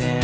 reason